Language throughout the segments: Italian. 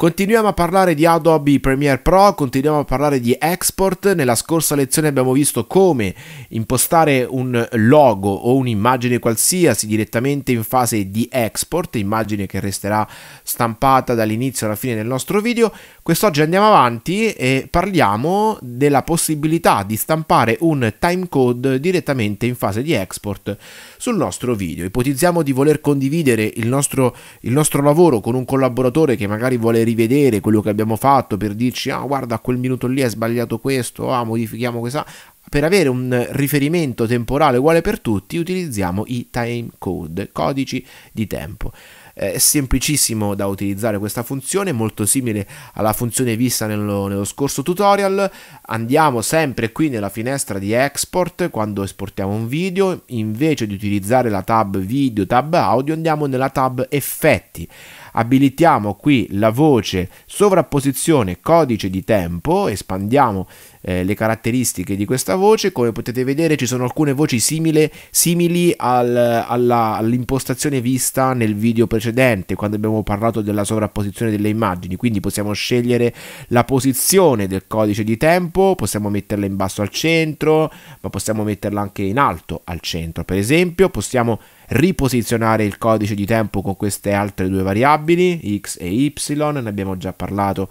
Continuiamo a parlare di Adobe Premiere Pro, continuiamo a parlare di export. Nella scorsa lezione abbiamo visto come impostare un logo o un'immagine qualsiasi direttamente in fase di export, immagine che resterà stampata dall'inizio alla fine del nostro video. Quest'oggi andiamo avanti e parliamo della possibilità di stampare un timecode direttamente in fase di export sul nostro video. Ipotizziamo di voler condividere il nostro, il nostro lavoro con un collaboratore che magari vuole rivedere quello che abbiamo fatto per dirci ah guarda a quel minuto lì è sbagliato questo, ah modifichiamo questa per avere un riferimento temporale uguale per tutti utilizziamo i time code, codici di tempo. È semplicissimo da utilizzare questa funzione, molto simile alla funzione vista nello, nello scorso tutorial. Andiamo sempre qui nella finestra di export quando esportiamo un video, invece di utilizzare la tab video, tab audio, andiamo nella tab effetti. Abilitiamo qui la voce sovrapposizione codice di tempo, espandiamo eh, le caratteristiche di questa voce, come potete vedere ci sono alcune voci simile, simili al, all'impostazione vista nel video precedente quando abbiamo parlato della sovrapposizione delle immagini, quindi possiamo scegliere la posizione del codice di tempo, possiamo metterla in basso al centro, ma possiamo metterla anche in alto al centro, per esempio possiamo riposizionare il codice di tempo con queste altre due variabili, x e y, ne abbiamo già parlato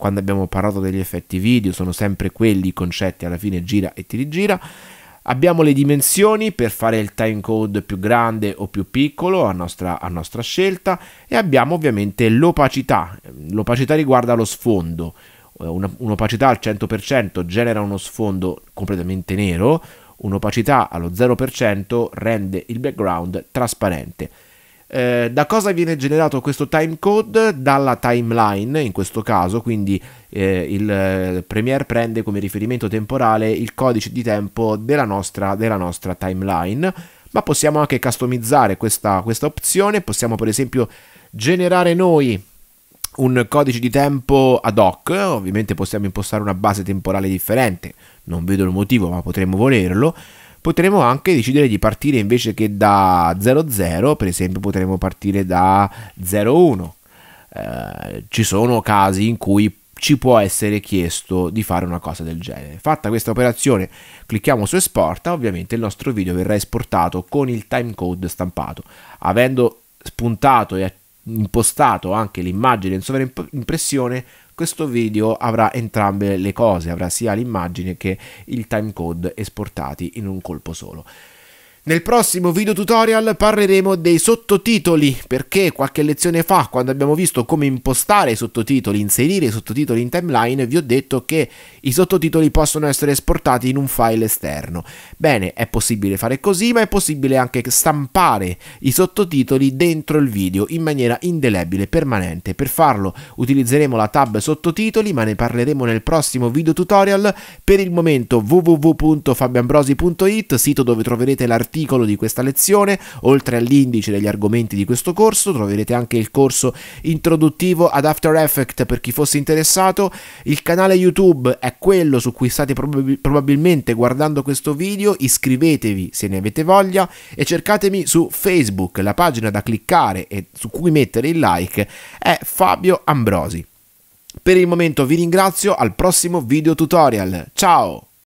quando abbiamo parlato degli effetti video, sono sempre quelli i concetti, alla fine gira e ti rigira. Abbiamo le dimensioni per fare il timecode più grande o più piccolo a nostra, a nostra scelta e abbiamo ovviamente l'opacità. L'opacità riguarda lo sfondo. Un'opacità al 100% genera uno sfondo completamente nero, un'opacità allo 0% rende il background trasparente. Eh, da cosa viene generato questo timecode? Dalla timeline in questo caso, quindi eh, il eh, Premiere prende come riferimento temporale il codice di tempo della nostra, della nostra timeline, ma possiamo anche customizzare questa, questa opzione, possiamo per esempio generare noi un codice di tempo ad hoc, ovviamente possiamo impostare una base temporale differente, non vedo il motivo ma potremmo volerlo, potremo anche decidere di partire invece che da 00, per esempio potremo partire da 01. Eh, ci sono casi in cui ci può essere chiesto di fare una cosa del genere. Fatta questa operazione, clicchiamo su esporta, ovviamente il nostro video verrà esportato con il timecode stampato. Avendo spuntato e impostato anche l'immagine in sovraimpressione, questo video avrà entrambe le cose, avrà sia l'immagine che il timecode esportati in un colpo solo. Nel prossimo video tutorial parleremo dei sottotitoli, perché qualche lezione fa, quando abbiamo visto come impostare i sottotitoli, inserire i sottotitoli in timeline, vi ho detto che i sottotitoli possono essere esportati in un file esterno. Bene, è possibile fare così, ma è possibile anche stampare i sottotitoli dentro il video in maniera indelebile, permanente. Per farlo utilizzeremo la tab sottotitoli, ma ne parleremo nel prossimo video tutorial. Per il momento www.fabiambrosi.it, sito dove troverete l'articolo articolo di questa lezione, oltre all'indice degli argomenti di questo corso, troverete anche il corso introduttivo ad After Effects per chi fosse interessato. Il canale YouTube è quello su cui state prob probabilmente guardando questo video, iscrivetevi se ne avete voglia e cercatemi su Facebook, la pagina da cliccare e su cui mettere il like è Fabio Ambrosi. Per il momento vi ringrazio, al prossimo video tutorial. Ciao!